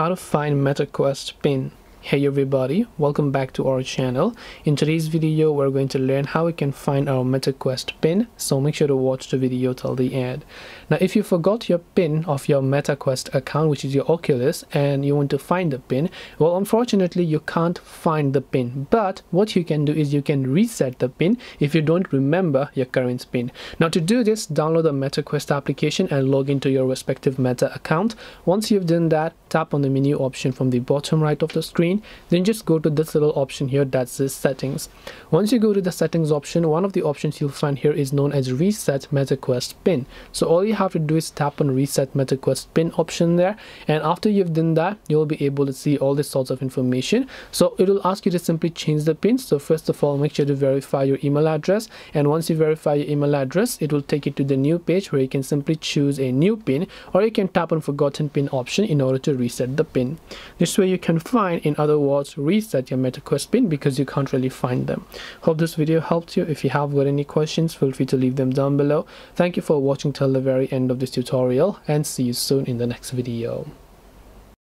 how to find MetaQuest pin. Hey everybody, welcome back to our channel. In today's video, we're going to learn how we can find our MetaQuest pin, so make sure to watch the video till the end. Now, if you forgot your pin of your MetaQuest account, which is your Oculus, and you want to find the pin, well, unfortunately, you can't find the pin. But what you can do is you can reset the pin if you don't remember your current pin. Now, to do this, download the MetaQuest application and log into your respective Meta account. Once you've done that, tap on the menu option from the bottom right of the screen screen then just go to this little option here that says settings. Once you go to the settings option one of the options you'll find here is known as reset metaquest pin. So all you have to do is tap on reset metaquest pin option there and after you've done that you'll be able to see all this sorts of information. So it will ask you to simply change the pin. So first of all make sure to verify your email address and once you verify your email address it will take you to the new page where you can simply choose a new pin or you can tap on forgotten pin option in order to reset the pin. This way you can find in other words reset your MetaQuest pin because you can't really find them. Hope this video helped you. If you have got any questions, feel free to leave them down below. Thank you for watching till the very end of this tutorial and see you soon in the next video.